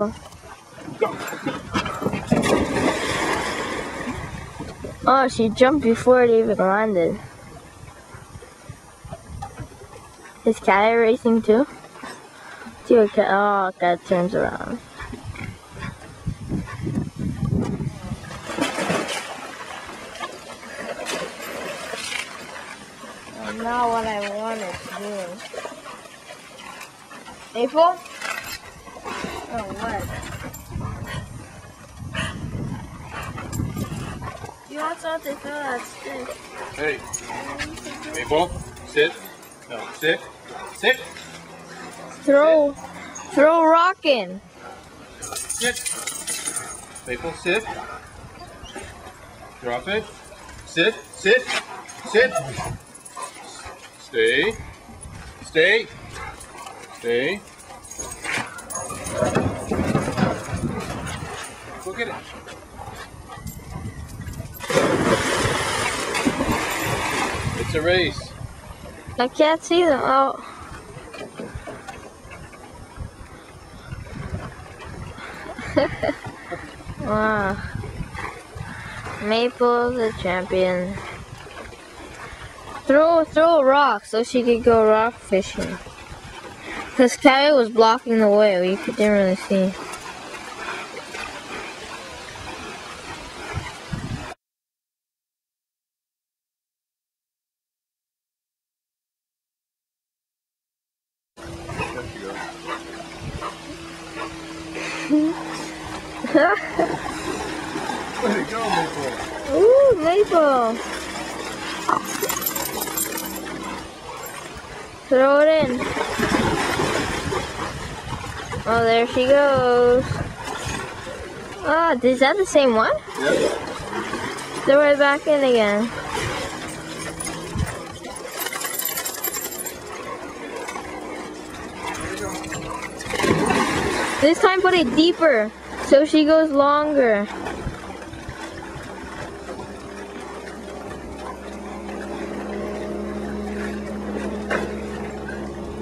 Oh, she jumped before it even landed. Is Cat racing too? See what Cat, oh, Cat turns around. Now what I wanted to do. April? What? You want something to throw that stick? Hey, Maple, sit. No, sit. Sit. Throw, throw rockin'. Sit. Maple, sit. Drop it. Sit. Sit. Sit. Stay. Stay. Stay. Get it. It's a race. I can't see them. Oh. wow. Maple the champion. Throw throw a rock so she could go rock fishing. Cause Callie was blocking the way, we didn't really see. Way to go, Maple. Ooh, Maple. Throw it in. Oh, there she goes. Oh, is that the same one? Yep. Throw it back in again. This time put it deeper so she goes longer.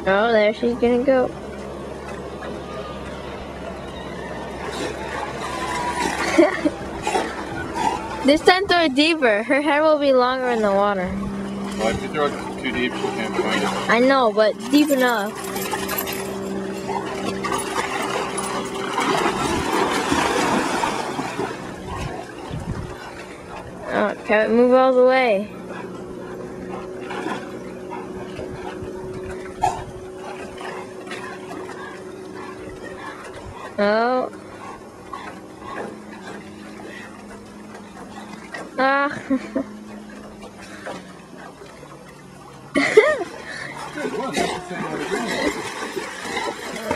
Oh, there she's gonna go. this time throw it deeper. Her head will be longer in the water. Well, if you throw it too deep, she can't find it. I know, but deep enough. Oh, can it move all the way? Oh. Ah. Good one. That's the same one again.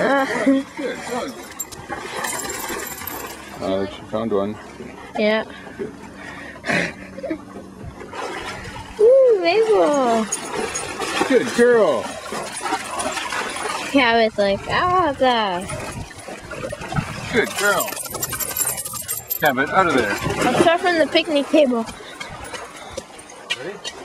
Ah. Uh, she found one. yeah. Ooh, Mabel. Good girl. Yeah, it's like, ah, that. Good girl. Cabot, out of there. I'm from the picnic table. Ready?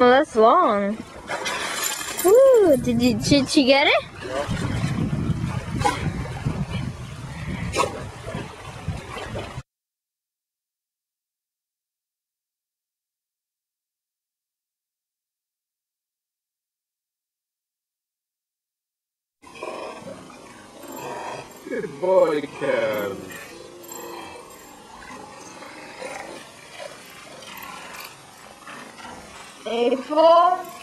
Well, that's long. Ooh, did you, did she get it? Good boy, April.